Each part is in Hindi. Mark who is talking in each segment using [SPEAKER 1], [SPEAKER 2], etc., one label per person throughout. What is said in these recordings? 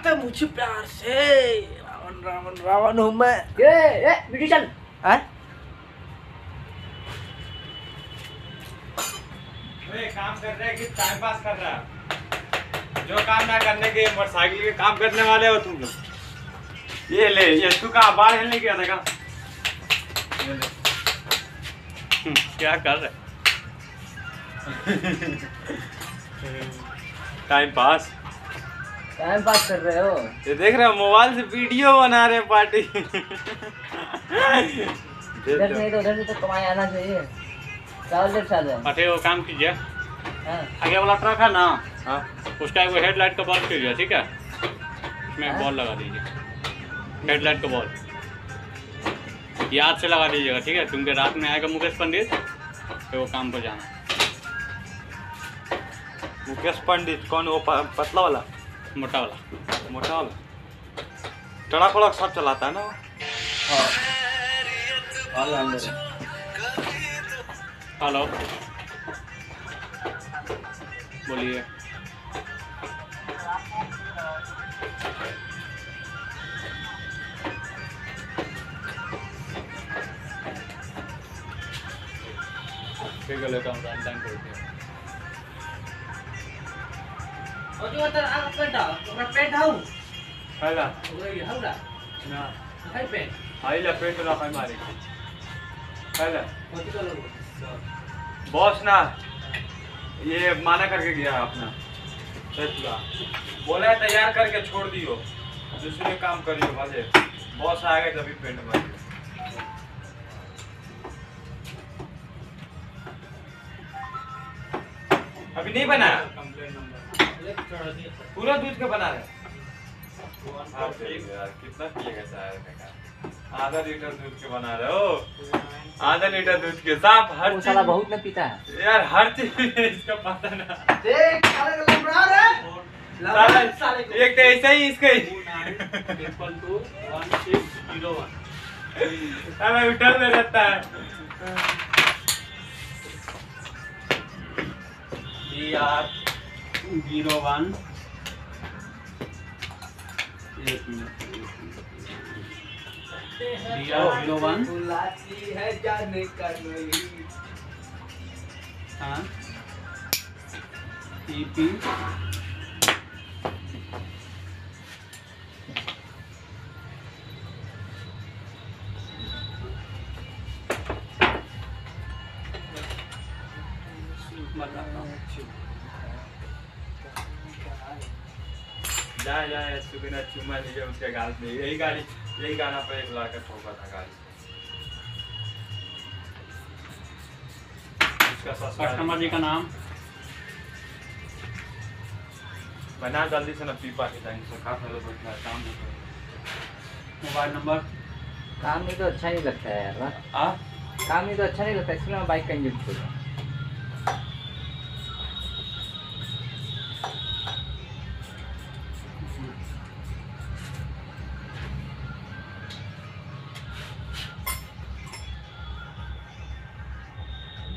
[SPEAKER 1] बुलाते मुझे प्यार से। रावण रावण रावण हूँ मैं।
[SPEAKER 2] ये ए म्यूजिशियन
[SPEAKER 1] हैं?
[SPEAKER 3] अरे काम कर रहे हैं कि टाइम पास कर रहा है। जो काम ना करने के मोटरसाइकिल के काम करने वाले हो तुम लोग। ये ले ये तू कहाँ बाहर हिलने गया था कहाँ? ये ले। हम्म, क्या कर रहे टाइम पास
[SPEAKER 2] टाइम पास कर रहे हो?
[SPEAKER 3] ये देख रहे हो मोबाइल से वीडियो बना रहे पार्टी
[SPEAKER 2] इधर से नहीं तो उधर से तो कमाई आना चाहिए। चावल साथ
[SPEAKER 3] अठे वो काम कीजिए।
[SPEAKER 2] हाँ।
[SPEAKER 3] आगे वाला ट्रक है ना हाँ।
[SPEAKER 4] उसका एक हेडलाइट का बॉल कीजिए ठीक है? उसमें
[SPEAKER 2] हाँ?
[SPEAKER 4] बॉल लगा दीजिए। हेडलाइट का बॉल याद से लगा दीजिएगा ठीक है? क्योंकि रात में आएगा मुकेश पंडित तो वो काम पर जाना।
[SPEAKER 3] मुकेश पंडित कौन वो पतला वाला?
[SPEAKER 4] मोटा वाला।
[SPEAKER 3] मोटा वाला। टड़क वड़क सब चलाता है ना वो?
[SPEAKER 4] हेलो। बोलिए। ठीक है लेता हूँ ऑनलाइन कर दिया।
[SPEAKER 1] Kalau.
[SPEAKER 3] बॉस ना, ये माना करके गया अपना। बोला है, तैयार करके छोड़ दियो। दूसरे काम करियो भले बॉस आएगा तभी पेंट मारियो अभी नहीं बनाया? पूरा दूध का बना रहे हाँ, है यार कितना पिएगा चाय? आधा लीटर दूध के बना रहे हो? आधा लीटर दूध के साफ़ हर चीज़
[SPEAKER 2] बहुत न पीता है।
[SPEAKER 3] यार हर चीज़ इसका पता ना। एक तो ऐसा ही इसका ही। हमें होटल में रहता है
[SPEAKER 4] आर ज़ीरो वन एक मिनट ज़ीरो वन
[SPEAKER 1] है
[SPEAKER 4] हाँ। ई पी
[SPEAKER 3] जा सुबिना चुमा लीजिए उसके गाल में। यही गाड़ी यही गाना पर एक लड़का ठोका था गाड़ी
[SPEAKER 4] कस्टमर जी का नाम?
[SPEAKER 3] बना जल्दी से ना पीपा के टाइम से खा पहले बैठना है, काम करो।
[SPEAKER 4] Mobile number?
[SPEAKER 2] काम ही तो अच्छा नहीं लगता है यार। काम ही तो अच्छा नहीं लगता इसलिए मैं बाइक का इंजन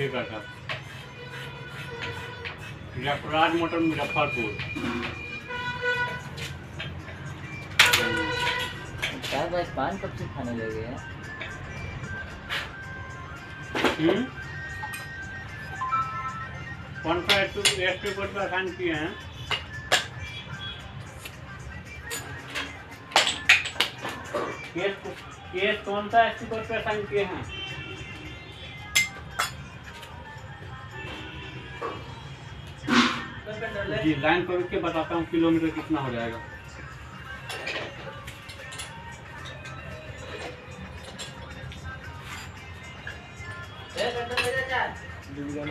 [SPEAKER 3] है
[SPEAKER 4] सर जफराज मोटर मुजफ्फरपुर।
[SPEAKER 2] चार पान कब से खाने लगे हैं?
[SPEAKER 4] हम्म? कौन सा एस टी कोड पर साइन किए हैं। केस केस कौन सा एस टी कोड पर किए हैं? जी लाइन पर रुक के बताता हूँ किलोमीटर कितना हो जाएगा।
[SPEAKER 1] दौड़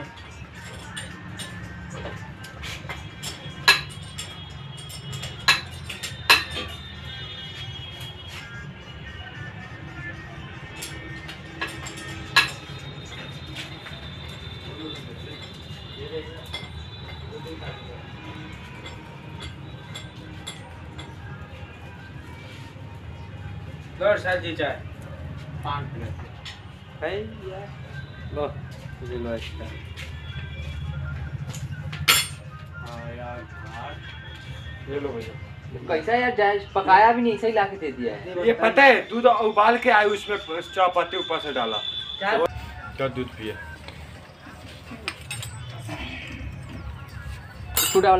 [SPEAKER 1] साल जी चाय
[SPEAKER 4] पाँच मिनट
[SPEAKER 1] है लो लो इसका।
[SPEAKER 4] हाँ यार घाट
[SPEAKER 1] ये लो भैया।
[SPEAKER 2] कैसा यार पकाया भी नहीं सही ला के दे दिया है।
[SPEAKER 3] ये पता है दूध उबाल के आए उसमें चाय पत्ती ऊपर से डाला। क्या? दूध पिए?
[SPEAKER 2] इसको डाल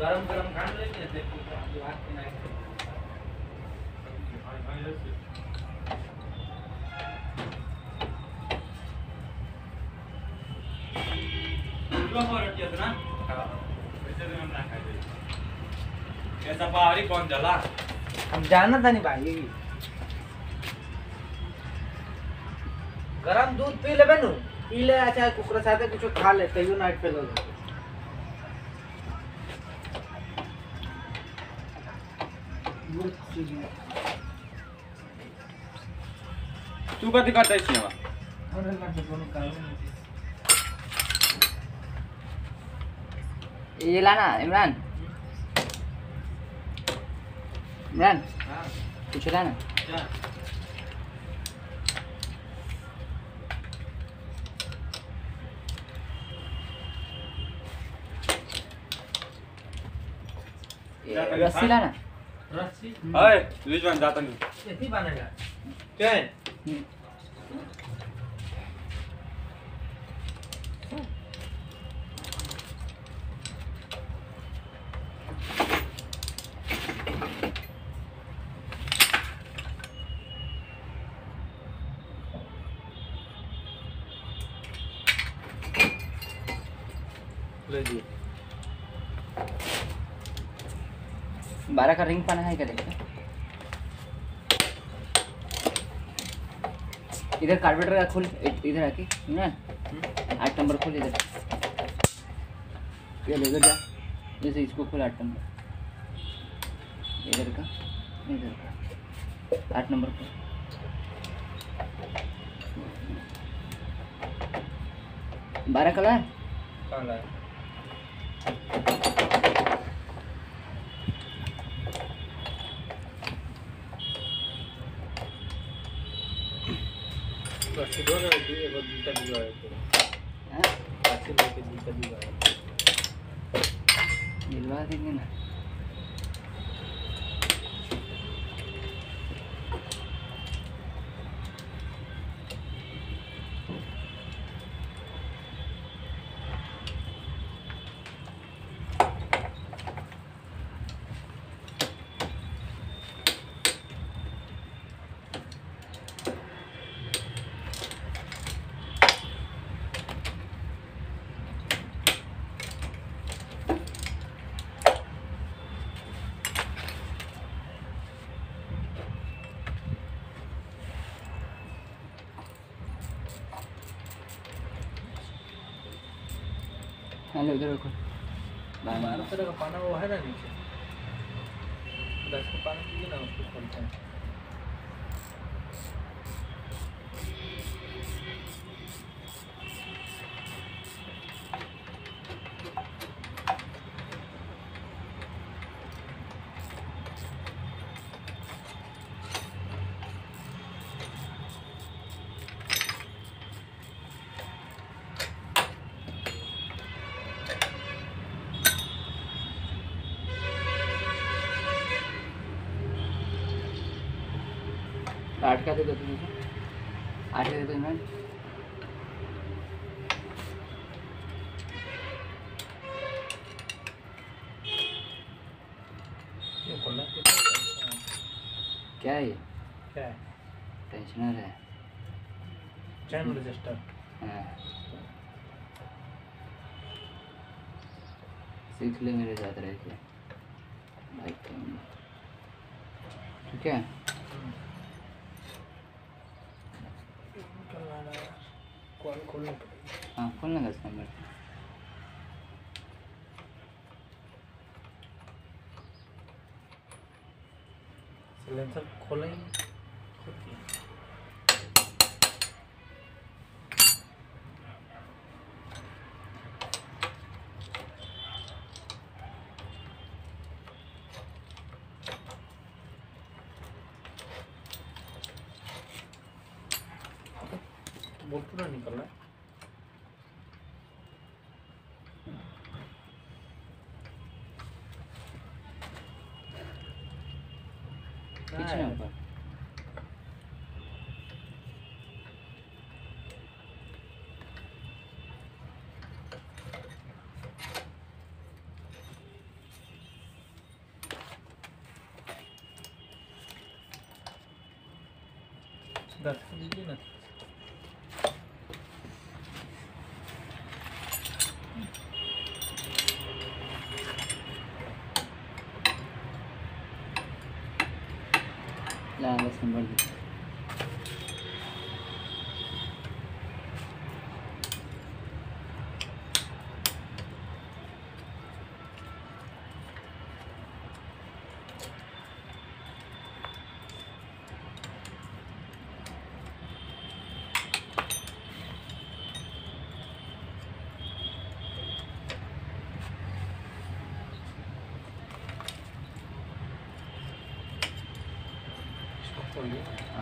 [SPEAKER 1] गरम गरम खाने लेंगे देखो अभी बात की नहीं
[SPEAKER 3] ऐसा बाहरी कौन जला?
[SPEAKER 1] हम जाना था नहीं भाई गरम दूध पी ले बेनू पी ले अच्छा कुकरा साथे कुछ खा ले कहियो नाइट पे लोग
[SPEAKER 3] तू कथी करते छी
[SPEAKER 2] ये लाना इमरान इमरान कुछ लाना ये रस्सी
[SPEAKER 1] रस्सी?
[SPEAKER 3] अय रिजवान जाता नहीं
[SPEAKER 1] यही
[SPEAKER 2] बारह का रिंग पाना है क्या देखो। इधर कार्बेटर का खोल इधर आके इमरान आठ नंबर खोल इधर। ये ले इधर जा। जैसे इसको खोल आठ नंबर इधर का इधर का। आठ नंबर खोल। बारह कलर है
[SPEAKER 1] बस दो ना एगो जूता दिया है
[SPEAKER 2] हाँ?
[SPEAKER 1] पाछे लेके जूता दिया है
[SPEAKER 2] दिलवा देंगे ना। इधर उधर रखो बारह
[SPEAKER 1] का पाना वो है ना नीचे। दस का पाना पीजिए ना, उसको खोलते हैं।
[SPEAKER 2] आठ का दे दो तुम आठ का दे दो क्या है ये?
[SPEAKER 1] क्या है?
[SPEAKER 2] टेंशनर है।
[SPEAKER 1] चैन रजिस्टर
[SPEAKER 2] हाँ। सीख ले मेरे साथ रह के। ठीक है?
[SPEAKER 1] कॉल खोलने लेंगे
[SPEAKER 2] हाँ खोलना दस नंबर
[SPEAKER 1] सिलेंसर खोलेंगे? खुद ही बोल पूरा निकल रहा है
[SPEAKER 2] पीछे ना ऊपर
[SPEAKER 1] दस कर दीजिए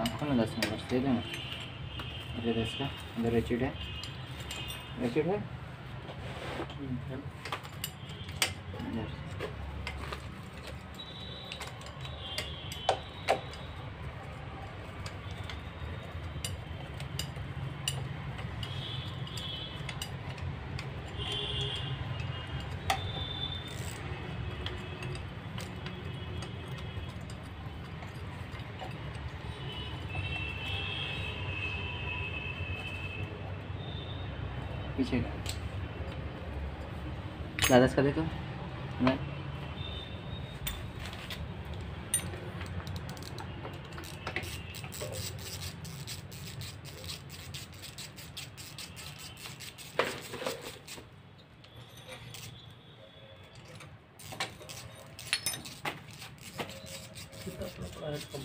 [SPEAKER 1] खोलिए
[SPEAKER 2] हाँ दस नंबर दे देना अरे दस का इधर रेचिड है रेचिड है इधर पीछे का ला दस का दे तो मैं
[SPEAKER 1] इसका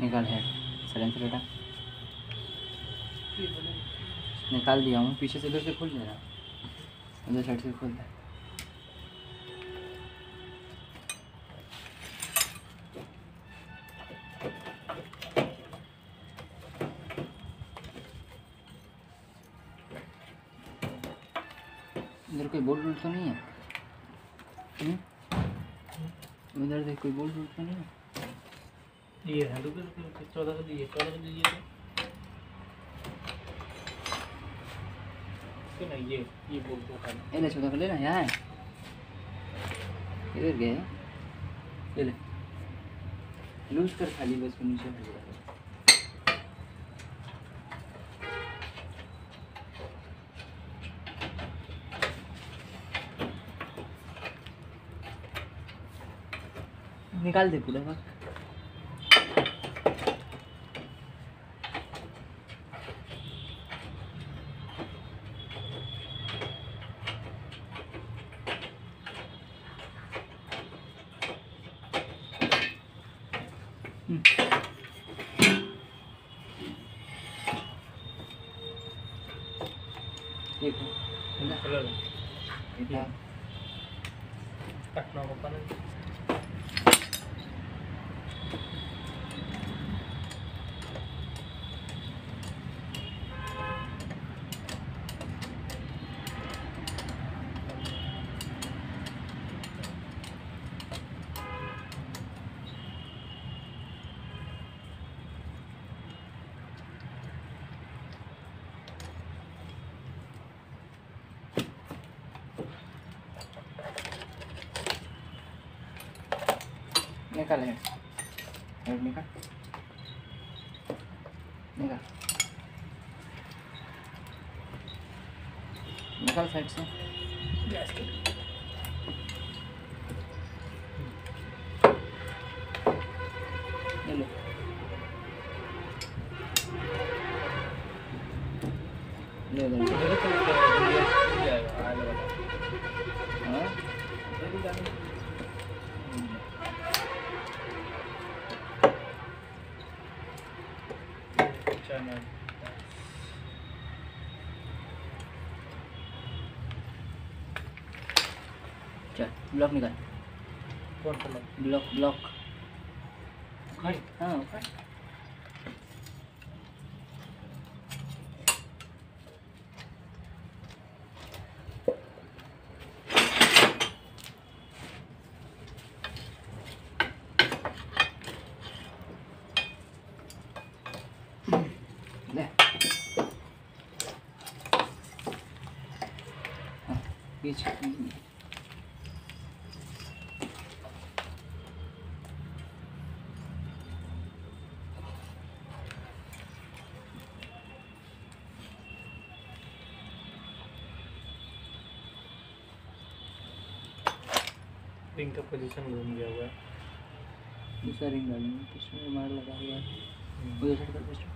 [SPEAKER 2] निकाल है। सिलेंसर बेटा
[SPEAKER 1] ये बने
[SPEAKER 2] निकाल दिया हूँ, पीछे से इधर से खोल देना उधर साइड से खोल दे इधर कोई बोल्ट वोल्ट तो नहीं है? हम्म? इधर देख, कोई बोल्ट वोल्ट तो नहीं है?
[SPEAKER 1] ये है चौदह का दीजिए, चौदह का दीजिए ये ये बोल दो
[SPEAKER 2] ले ना, यहाँ इधर गए ले ले। लूज कर खाली बस को नीचे निकाल दे पूरा वक्त ठीक है खुला
[SPEAKER 1] चलो
[SPEAKER 2] ठीक है
[SPEAKER 1] कटना
[SPEAKER 2] निकाल हेड निकाल। निकाल। निकाल साइड से। ब्लॉक निकाल.
[SPEAKER 1] कौन सा?
[SPEAKER 2] ब्लॉक ब्लॉक हाँ उखाड़।
[SPEAKER 1] रिंग का पोजीशन घूम गया हुआ है।
[SPEAKER 2] दूसरा रिंग पिस्टन में मार लगा हुआ है। उधर साइड कर पिस्टन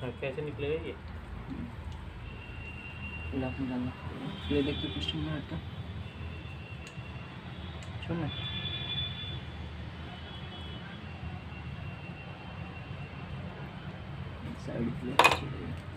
[SPEAKER 1] हाँ कैसे निकलेगा ये?
[SPEAKER 2] लॉक निकालना ये देखिए पिस्टन में हटता छोड़ ना। साइड प्ले चल